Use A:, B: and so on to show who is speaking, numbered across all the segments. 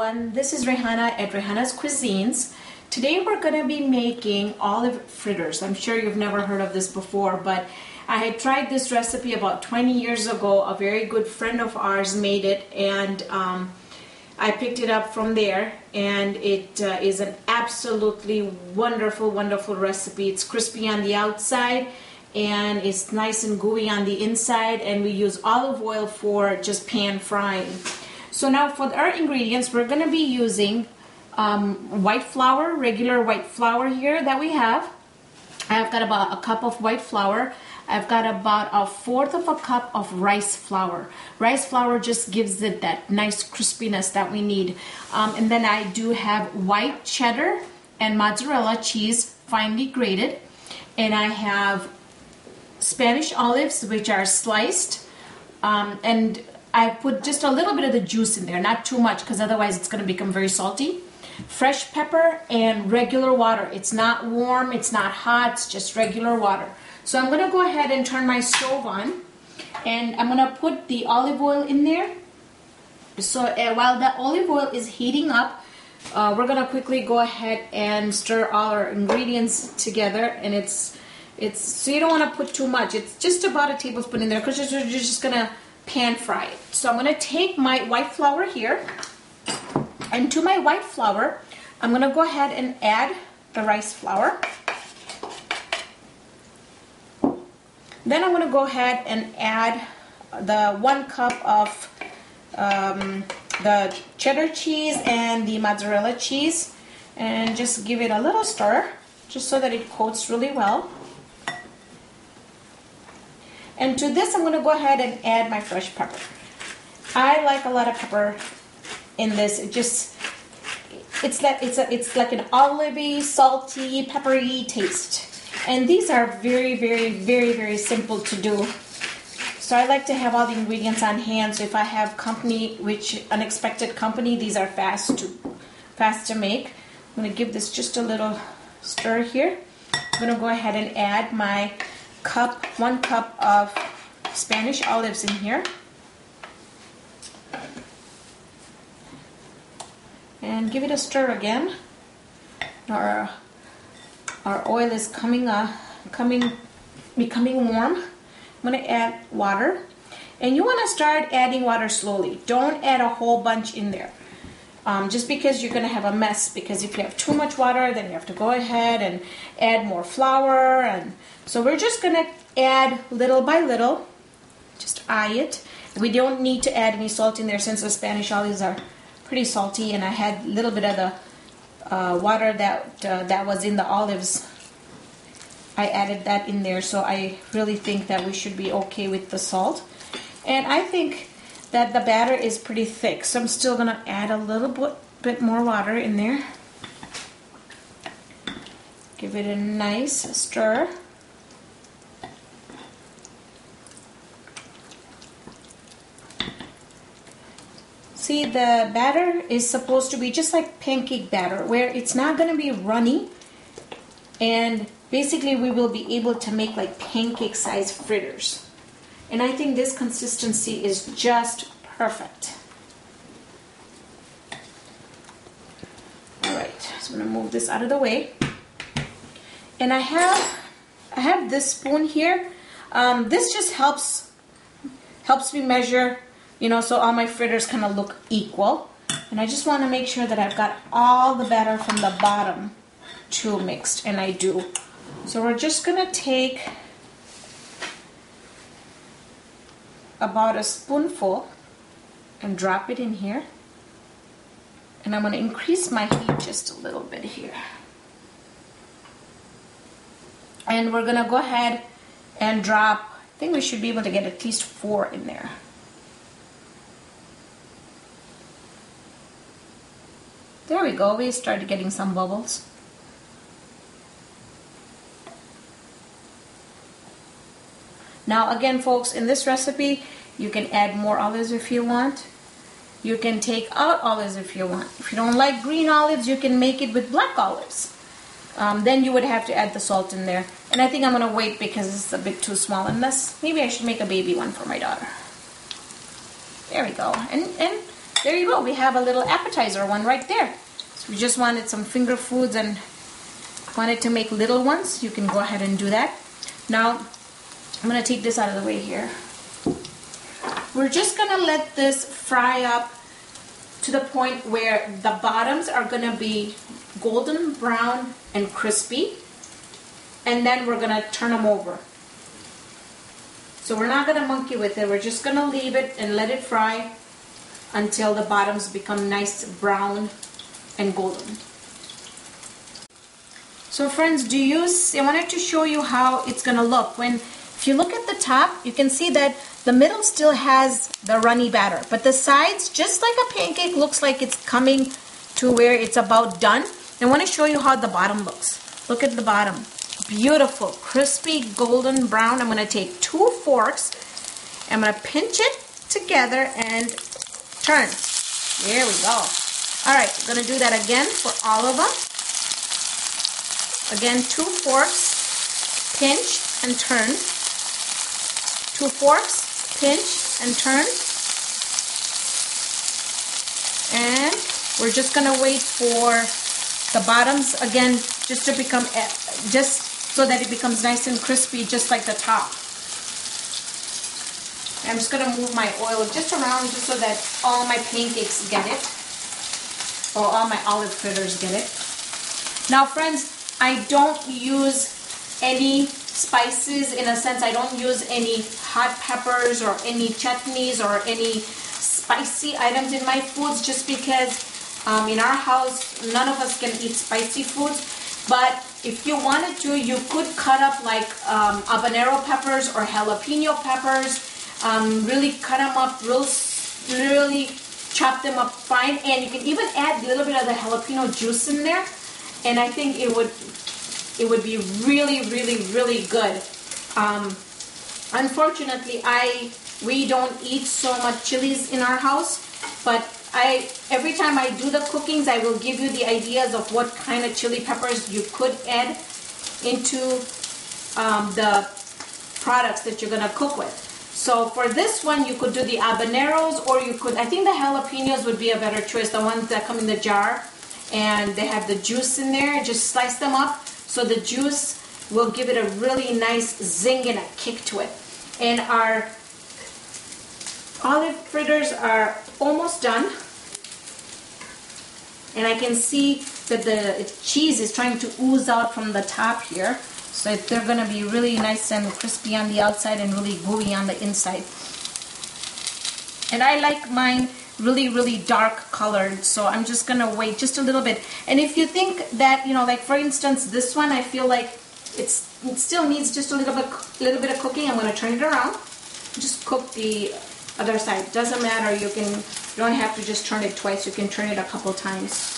A: everyone, this is Raihana at Raihana's Cuisines. Today we're going to be making olive fritters. I'm sure you've never heard of this before, but I had tried this recipe about 20 years ago. A very good friend of ours made it, and um, I picked it up from there. And it uh, is an absolutely wonderful, wonderful recipe. It's crispy on the outside and it's nice and gooey on the inside. And we use olive oil for just pan frying. So now for our ingredients, we're going to be using um, white flour, regular white flour here that we have. I've got about a cup of white flour. I've got about a fourth of a cup of rice flour. Rice flour just gives it that nice crispiness that we need. Um, and then I do have white cheddar and mozzarella cheese finely grated. And I have Spanish olives, which are sliced. Um, and I put just a little bit of the juice in there, not too much, because otherwise it's going to become very salty. Fresh pepper and regular water. It's not warm, it's not hot, it's just regular water. So I'm going to go ahead and turn my stove on, and I'm going to put the olive oil in there. So uh, while the olive oil is heating up, uh, we're going to quickly go ahead and stir all our ingredients together, and it's it's so you don't want to put too much. It's just about a tablespoon in there because you're just going to pan fry it. So I'm going to take my white flour here and to my white flour I'm going to go ahead and add the rice flour. Then I'm going to go ahead and add the one cup of um, the cheddar cheese and the mozzarella cheese and just give it a little stir just so that it coats really well. And to this, I'm going to go ahead and add my fresh pepper. I like a lot of pepper in this. It just, it's like, it's, a, it's like an olivey, salty, peppery taste. And these are very, very, very, very simple to do. So I like to have all the ingredients on hand. So if I have company, which unexpected company, these are fast to, fast to make. I'm going to give this just a little stir here. I'm going to go ahead and add my cup, one cup of Spanish olives in here. And give it a stir again. Our, our oil is coming, uh, coming, becoming warm. I'm to add water. And you want to start adding water slowly. Don't add a whole bunch in there. Um, just because you're going to have a mess because if you have too much water then you have to go ahead and add more flour and so we're just going to add little by little just eye it. We don't need to add any salt in there since the Spanish olives are pretty salty and I had a little bit of the uh, water that uh, that was in the olives. I added that in there so I really think that we should be okay with the salt. And I think that the batter is pretty thick. So I'm still going to add a little bit, bit more water in there. Give it a nice stir. See, the batter is supposed to be just like pancake batter, where it's not going to be runny. And basically, we will be able to make like pancake size fritters. And I think this consistency is just perfect. All right, so I'm gonna move this out of the way. And I have, I have this spoon here. Um, this just helps, helps me measure, you know, so all my fritters kind of look equal. And I just want to make sure that I've got all the batter from the bottom to mixed, and I do. So we're just gonna take about a spoonful and drop it in here. And I'm going to increase my heat just a little bit here. And we're going to go ahead and drop, I think we should be able to get at least four in there. There we go, we started getting some bubbles. Now again folks, in this recipe, you can add more olives if you want. You can take out olives if you want. If you don't like green olives, you can make it with black olives. Um, then you would have to add the salt in there. And I think I'm going to wait because it's a bit too small. Unless, maybe I should make a baby one for my daughter. There we go. And, and there you go. We have a little appetizer one right there. So we just wanted some finger foods and wanted to make little ones. You can go ahead and do that. Now, I'm gonna take this out of the way here. We're just gonna let this fry up to the point where the bottoms are gonna be golden brown and crispy. And then we're gonna turn them over. So we're not gonna monkey with it. We're just gonna leave it and let it fry until the bottoms become nice brown and golden. So friends, do you see, I wanted to show you how it's gonna look. When, if you look at the top, you can see that the middle still has the runny batter, but the sides, just like a pancake, looks like it's coming to where it's about done. I wanna show you how the bottom looks. Look at the bottom. Beautiful, crispy, golden brown. I'm gonna take two forks. I'm gonna pinch it together and turn. There we go. All right, I'm gonna do that again for all of them. Again, two forks, pinch and turn. Two forks, pinch and turn. And we're just gonna wait for the bottoms again just to become eh, just so that it becomes nice and crispy just like the top. I'm just to move my oil just around just so that all my pancakes get it. Or all my olive fritters get it. Now friends, I don't use any spices in a sense. I don't use any hot peppers or any chutneys or any spicy items in my foods just because um, in our house none of us can eat spicy foods. But if you wanted to, you could cut up like um, habanero peppers or jalapeno peppers um, really cut them up real, really chop them up fine. And you can even add a little bit of the jalapeno juice in there. And I think it would, it would be really, really, really good. Um, unfortunately, I, we don't eat so much chilies in our house, but I, every time I do the cookings, I will give you the ideas of what kind of chili peppers you could add into um, the products that you're gonna cook with. So for this one, you could do the habaneros or you could, I think the jalapenos would be a better choice, the ones that come in the jar and they have the juice in there. Just slice them up so the juice will give it a really nice zing and a kick to it. And our olive fritters are almost done. And I can see that the cheese is trying to ooze out from the top here. So they're going to be really nice and crispy on the outside and really gooey on the inside. And I like mine really, really dark colored. So I'm just going to wait just a little bit. And if you think that, you know, like for instance, this one, I feel like it's, it still needs just a little bit, little bit of cooking. I'm going to turn it around. Just cook the other side. Doesn't matter. You can, you don't have to just turn it twice. You can turn it a couple times.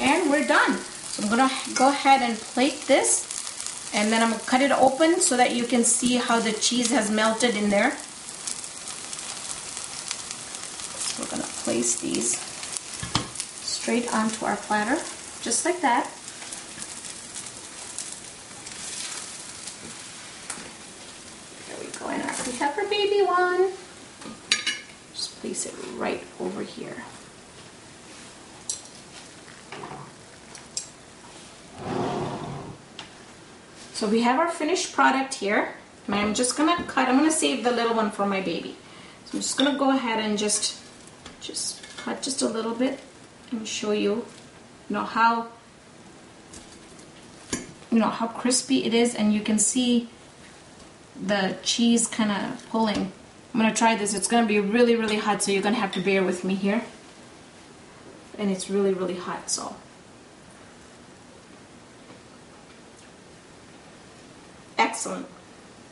A: And we're done. So I'm gonna go ahead and plate this and then I'm gonna cut it open so that you can see how the cheese has melted in there. So we're gonna place these straight onto our platter, just like that. There we go, and our pepper baby one. Just place it right over here. So we have our finished product here. And I'm just gonna cut, I'm gonna save the little one for my baby. So I'm just gonna go ahead and just, just cut just a little bit and show you, you know, how, you know, how crispy it is and you can see the cheese kind of pulling. I'm gonna try this. It's gonna be really, really hot, so you're gonna have to bear with me here. And it's really, really hot, so. excellent.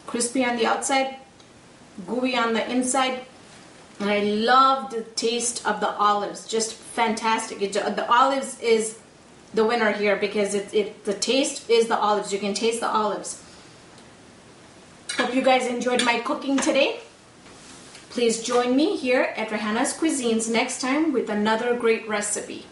A: Crispy on the outside, gooey on the inside. And I love the taste of the olives, just fantastic. It, the olives is the winner here because it, it the taste is the olives. You can taste the olives. Hope you guys enjoyed my cooking today. Please join me here at Raihana's Cuisines next time with another great recipe.